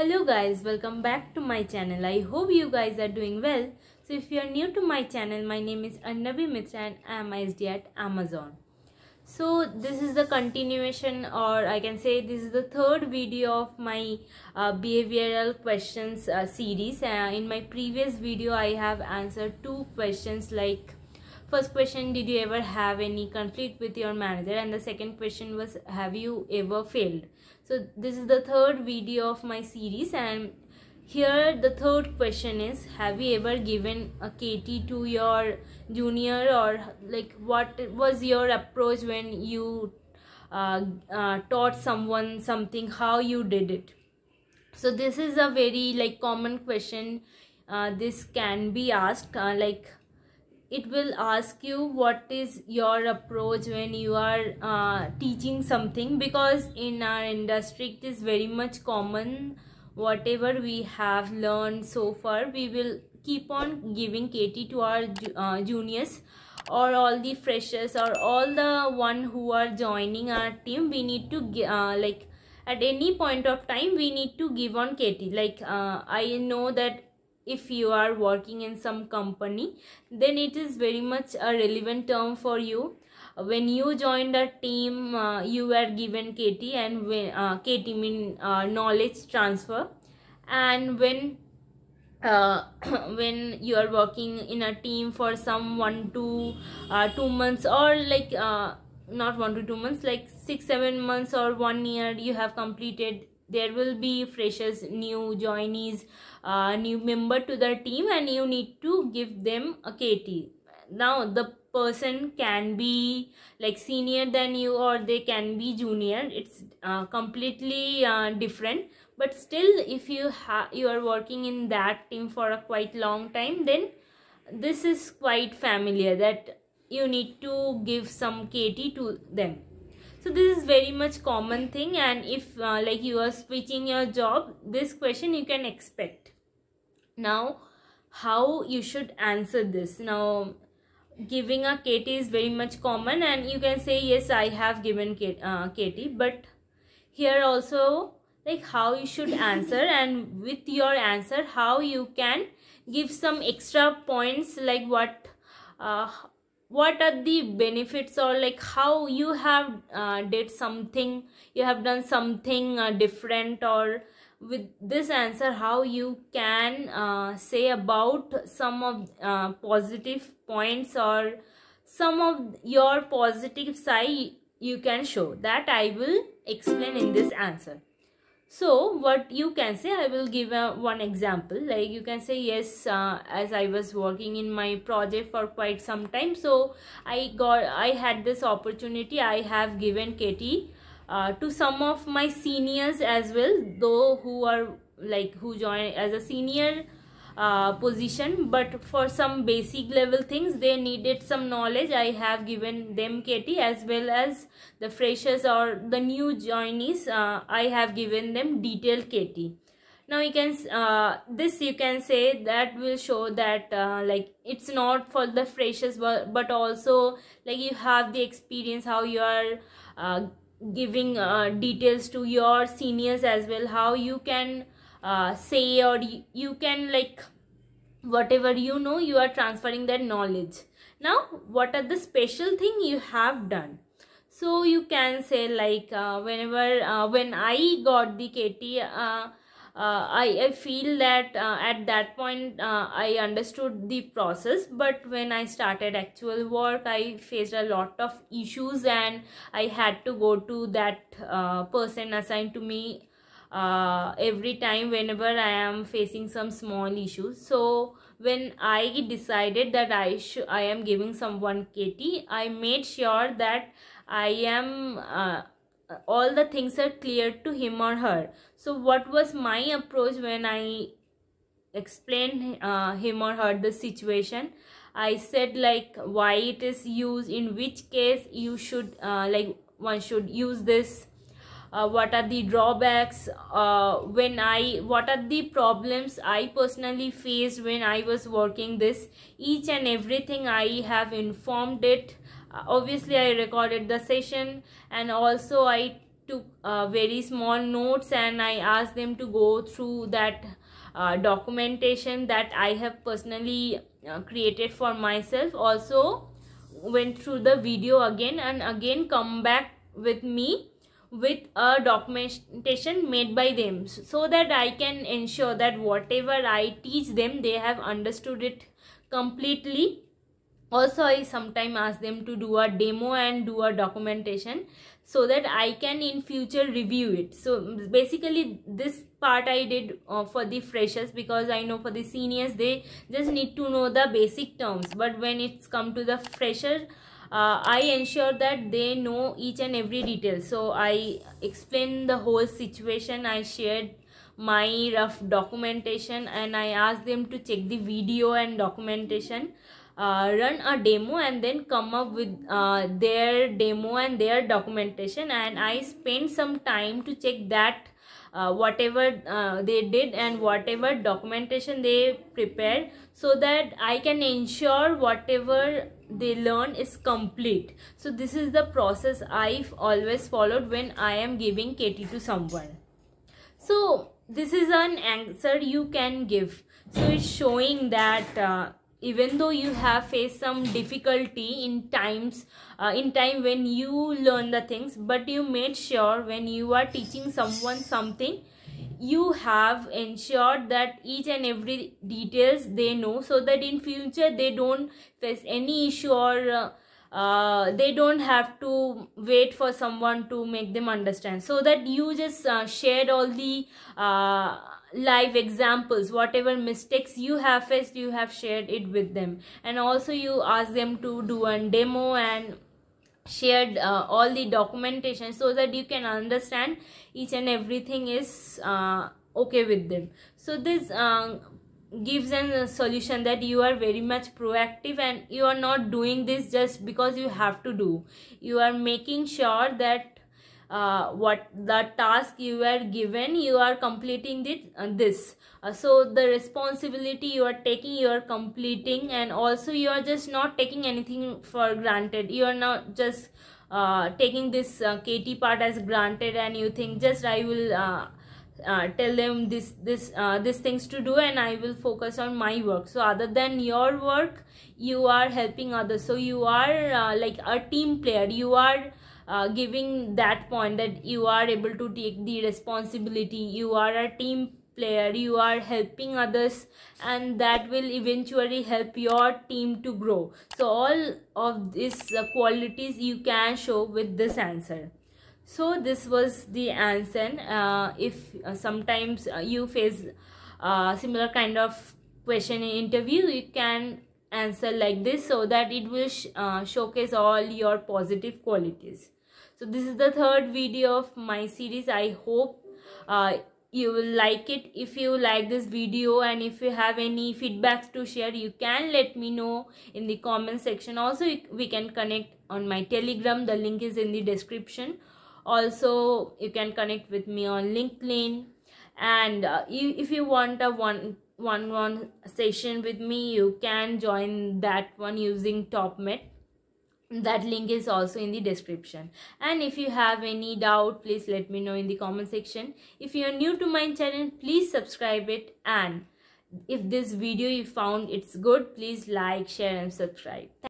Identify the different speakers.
Speaker 1: Hello guys, welcome back to my channel. I hope you guys are doing well. So if you are new to my channel, my name is Arnabi Mitra and I am ISD at Amazon. So this is the continuation or I can say this is the third video of my uh, behavioral questions uh, series. Uh, in my previous video, I have answered two questions like first question did you ever have any conflict with your manager? And the second question was have you ever failed? So this is the third video of my series and here the third question is have you ever given a kt to your junior or like what was your approach when you uh, uh, taught someone something how you did it? So this is a very like common question uh, this can be asked uh, like it will ask you what is your approach when you are uh, teaching something because in our industry it is very much common. Whatever we have learned so far we will keep on giving kt to our uh, juniors or all the freshers or all the one who are joining our team. We need to uh, like at any point of time we need to give on kt like uh, i know that if you are working in some company then it is very much a relevant term for you. When you joined a team uh, you were given kt and when uh, kt mean uh, knowledge transfer. And when uh, when you are working in a team for some one to uh, two months or like uh, not one to two months like six seven months or one year you have completed there will be freshers new joinees uh, new member to the team and you need to give them a kt now the person can be like senior than you or they can be junior. It's uh, completely uh, different. But still if you have you are working in that team for a quite long time then this is quite familiar that you need to give some kt to them so this is very much common thing and if uh, like you are switching your job this question you can expect. Now how you should answer this? Now giving a kt is very much common and you can say yes i have given kt, uh, but here also like how you should answer and with your answer how you can give some extra points like what uh, what are the benefits or like how you have uh, did something you have done something uh, different or with this answer how you can uh, say about some of uh, positive points or some of your positive side you can show? That i will explain in this answer so what you can say i will give a, one example. Like you can say yes uh, as i was working in my project for quite some time so i got i had this opportunity. I have given kt uh, to some of my seniors as well though who are like who join as a senior uh, position but for some basic level things they needed some knowledge. I have given them kt as well as the freshers or the new joinees uh, i have given them detailed kt now you can uh, this you can say that will show that uh, like it's not for the freshers but, but also like you have the experience how you are uh, giving uh, details to your seniors as well how you can uh, say or you, you can like whatever you know you are transferring that knowledge. Now what are the special thing you have done? So you can say like uh, whenever uh, when i got the kt uh, uh, I, I feel that uh, at that point uh, I understood the process but when I started actual work I faced a lot of issues and I had to go to that person assigned to me uh, every time whenever I am facing some small issues. So when I decided that I should I am giving someone KT, I made sure that I am uh, all the things are clear to him or her. So what was my approach when I explained uh, him or her the situation? I said like why it is used, in which case you should uh, like one should use this uh, what are the drawbacks? Uh, when i what are the problems i personally faced when i was working this? Each and everything i have informed it. Uh, obviously i recorded the session and also i took uh, very small notes and i asked them to go through that uh, documentation that i have personally uh, created for myself. Also went through the video again and again come back with me with a documentation made by them so that i can ensure that whatever i teach them they have understood it completely. Also i sometimes ask them to do a demo and do a documentation so that i can in future review it. So basically this part i did uh, for the freshers because i know for the seniors they just need to know the basic terms. But when it's come to the fresher uh, I ensure that they know each and every detail. So I explain the whole situation. I shared my rough documentation and I asked them to check the video and documentation. Uh, run a demo and then come up with uh, their demo and their documentation and I spent some time to check that uh, whatever uh, they did and whatever documentation they prepared so that I can ensure whatever they learn is complete. So this is the process i've always followed when i am giving kt to someone. So this is an answer you can give. So it's showing that uh, even though you have faced some difficulty in times uh, in time when you learn the things but you made sure when you are teaching someone something you have ensured that each and every details they know so that in future they don't face any issue or uh, uh, they don't have to wait for someone to make them understand. So that you just uh, shared all the uh, live examples whatever mistakes you have faced you have shared it with them. And also you ask them to do a demo and shared uh, all the documentation so that you can understand each and everything is uh, okay with them. So this uh, gives a solution that you are very much proactive and you are not doing this just because you have to do. You are making sure that uh, what the task you are given you are completing it, uh, this. Uh, so the responsibility you are taking you are completing and also you are just not taking anything for granted. You are not just uh, taking this uh, kt part as granted and you think just i will uh, uh, tell them this this uh, this things to do and i will focus on my work. So other than your work you are helping others. So you are uh, like a team player. You are uh, giving that point that you are able to take the responsibility you are a team player you are helping others and that will eventually help your team to grow. So all of these uh, qualities you can show with this answer. So this was the answer uh, if uh, sometimes uh, you face uh, similar kind of question in interview you can answer like this so that it will sh uh, showcase all your positive qualities so this is the third video of my series. I hope uh, you will like it. If you like this video and if you have any feedbacks to share you can let me know in the comment section. Also we can connect on my telegram. The link is in the description. Also you can connect with me on linkedin. And uh, if you want a one one one session with me you can join that one using topmate that link is also in the description. And if you have any doubt please let me know in the comment section. If you are new to my channel please subscribe it. And if this video you found it's good please like share and subscribe